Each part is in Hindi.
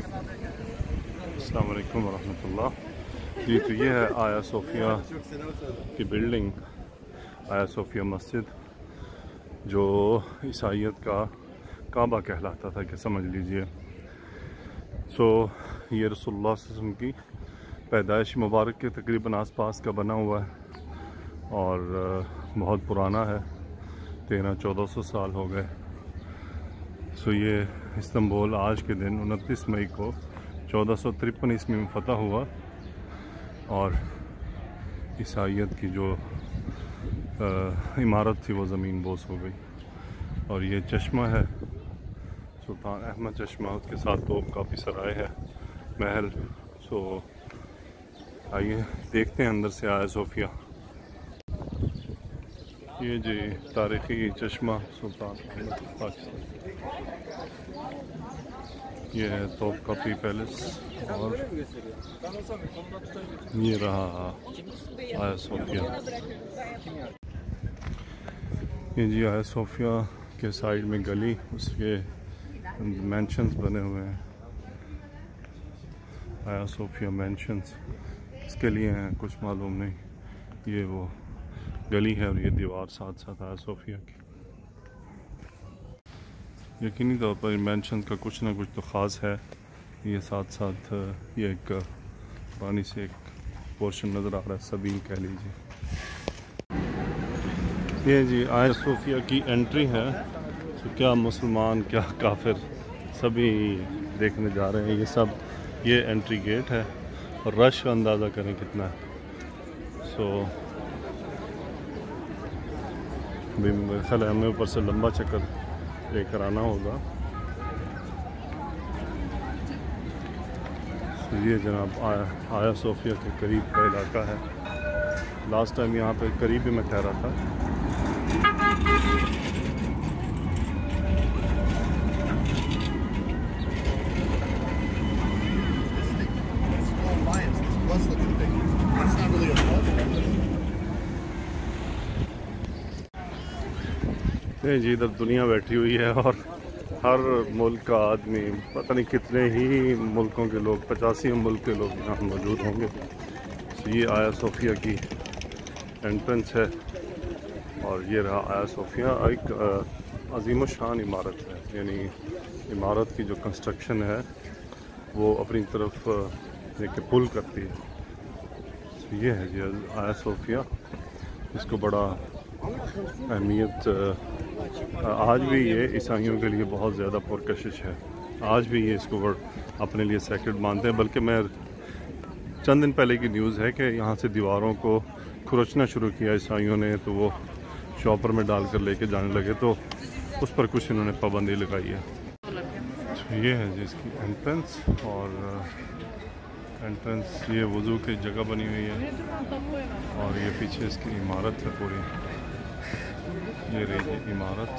अल्लाम वरहमतुल्लाह जी तो ये है आया सोफिया की बिल्डिंग आया सोफिया मस्जिद जो ईसाइत का काबा कहलाता था, कि समझ लीजिए। सो ये रसोल्ला की पैदाइश मुबारक के तकरीबन आसपास का बना हुआ है और, बहुत पुराना है। तेरह चौदह सौ साल हो गए। सो ये इस्तंबुल आज के दिन उनतीस मई को चौदह सौ तिरपन ईस्वी में फतह हुआ और ईसाइत की जो इमारत थी वो ज़मीन बोस हो गई। और ये चश्मा है, सुल्तान अहमद चश्मा, उसके साथ तो काफ़ी सराय है, महल। सो आइए, देखते हैं अंदर से आया सोफिया। ये जी, तारीखी चश्मा सुल्तान पाकिस्तान। ये है तो कपी पैलेस और ये रहा आया सोफिया। ये जी, आया सोफिया के साइड में गली, उसके मैंशंस बने हुए हैं। आया सोफिया मैंशंस इसके लिए हैं, कुछ मालूम नहीं। ये वो गली है और ये दीवार साथ साथ आया सोफिया की। यकीनी तौर पर इन्वेंशन का कुछ ना कुछ तो ख़ास है। ये साथ साथ, ये एक पानी से एक पोर्शन नज़र आ रहा है, सबीन कह लीजिए। ये जी आय सोफिया की एंट्री है। तो क्या मुसलमान, क्या काफिर सभी देखने जा रहे हैं। ये सब, ये एंट्री गेट है। और रश का अंदाज़ा करें कितना है। सो भी मेरे ख्याल हमें ऊपर से लंबा चक्कर लेकर आना होगा। तो ये जनाब आया आया सोफिया के करीब का इलाका है। लास्ट टाइम यहाँ पे करीब ही मैं ठहरा था। देखते हैं जी, इधर दुनिया बैठी हुई है और हर मुल्क का आदमी, पता नहीं कितने ही मुल्कों के लोग, पचासी मुल्क के लोग यहाँ मौजूद होंगे। तो ये आया सोफिया की एंट्रेंस है और ये रहा आया सोफिया, एक अजीम शान इमारत है। यानी इमारत की जो कंस्ट्रक्शन है, वो अपनी तरफ़ एक पुल करती है। तो ये है जी, आया सोफिया। इसको बड़ा अहमियत आज भी ये ईसाइयों के लिए बहुत ज़्यादा पुरकशिश है। आज भी ये इसको वर्ड अपने लिए सेक्रेट मानते हैं। बल्कि मैं चंद दिन पहले की न्यूज़ है कि यहाँ से दीवारों को खुरचना शुरू किया ईसाइयों ने तो वो शॉपर में डाल कर लेके जाने लगे तो उस पर कुछ इन्होंने पाबंदी लगाई है। तो ये है जी इसकी एंट्रेंस और एंट्रेंस ये वज़ू की जगह बनी हुई है और ये पीछे इसकी इमारत है पूरी। ये रही इमारत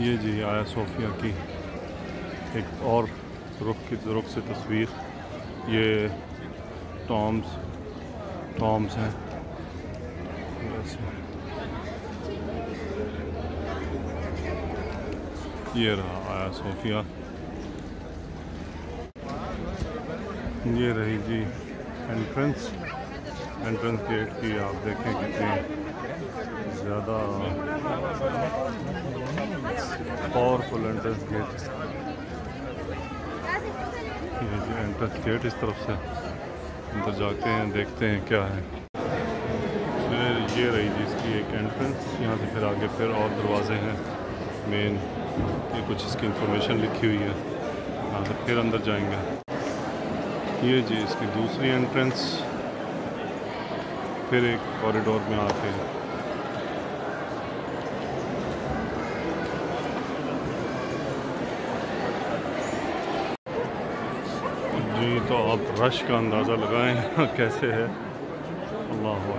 ये जी आया सोफिया की एक और रुख की रुख से तस्वीर। ये टॉम्स टॉम्स हैं। ये रहा आया सोफिया। ये रही जी एंट्रेंस एंट्रेंस गेट की आप देखें कितनी ज़्यादा पावरफुल एंट्रेंस गेट ये जी एंट्रेंस गेट इस तरफ़ से अंदर जाते हैं, देखते हैं क्या है। फिर ये रही जी इसकी एक एंट्रेंस यहाँ से फिर आगे फिर और दरवाजे हैं मेन ये कुछ इसकी इंफॉर्मेशन लिखी हुई है। यहाँ से फिर अंदर जाएँगे। ये जी, इसकी दूसरी एंट्रेंस फिर एक कॉरिडोर में आके जी तो आप रश का अंदाज़ा लगाएँ, कैसे है? अल्लाह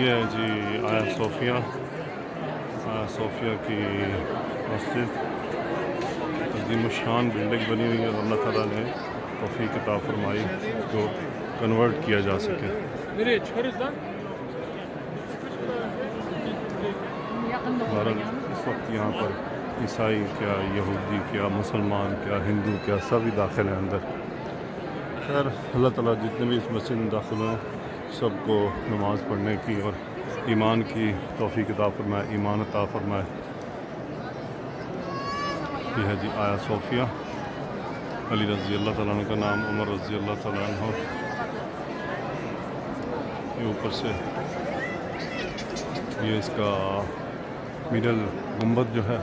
ये है जी, आया सोफिया। आया सोफिया की मस्जिद। अजीम शान बिल्डिंग बनी हुई है, अल्लाह ताला ने। तोफ़ी किताब फरमाई जो कन्वर्ट किया जा सके। बहरहाल इस वक्त यहाँ पर ईसाई क्या यहूदी क्या मुसलमान क्या हिंदू क्या सभी दाखिल हैं अंदर। खैर अल्लाह ताला जितने भी इस मस्जिद में दाखिल हैं सबको नमाज़ पढ़ने की और ईमान की तोफ़ी किताब फरमाए ईमान अता फरमाए। ये है जी आया सोफिया। अली रज़ी अल्लाह तला का नाम, उमर रज़ी अल्लाह तला ये ऊपर से। ये इसका मिडल गुंबद जो है,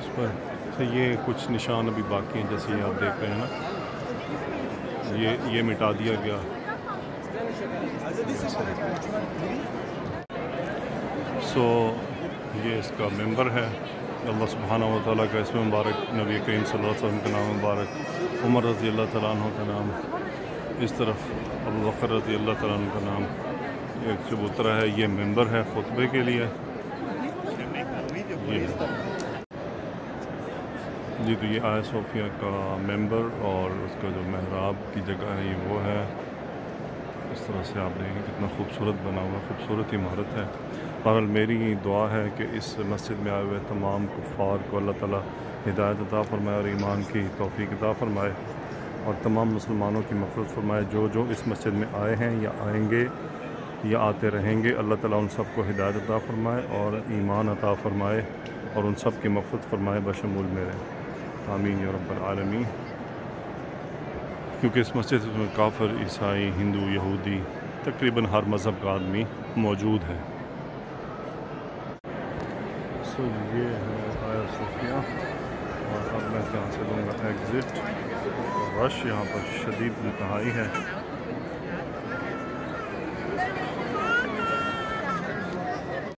इस पर। तो ये कुछ निशान अभी बाकी हैं जैसे ये आप देख रहे हैं ना। ये ये मिटा दिया गया। सो ये इसका मेंबर है। अल्लाह सुबहाना वाली का इसमें मुबारक, नबी करीम वसल्लम का नाम मुबारक, उमर रज़ी अल्लाह तु का नाम, इस तरफ़ अबू बकर रज़ी अल्लाह तु का नाम, एक चबूतरा है, ये मेंबर है खुतबे के लिए। जी तो ये आया सोफिया का मेंबर और उसका जो महराब की जगह है, ये वो है। इस तरह से आप देखेंगे कितना खूबसूरत बना हुआ, खूबसूरत इमारत है। बहरहाल मेरी दुआ है कि इस मस्जिद में आए हुए तमाम कुफ़ार को अल्लाह ताला हिदायत अता फ़रमाए और ईमान की तोफ़ी अता फ़रमाए और तमाम मुसलमानों की मफरत फरमाए। जो जो इस मस्जिद में आए हैं या आएँगे या आते रहेंगे, अल्लाह ताला उन सबको हिदायत अता फ़रमाए और ईमान अता फ़रमाए और उन सब की मफरत फरमाए बशमूल मेरे। आमीन रबालमी क्योंकि इस मस्जिद में काफ़र, ईसाई, हिंदू, यहूदी तकरीबन हर मज़हब का आदमी मौजूद है। सो ये है आया सूफिया और अब मैं यहाँ से लूँगा एग्ज़िट रश यहाँ पर शदीद इंतहाई है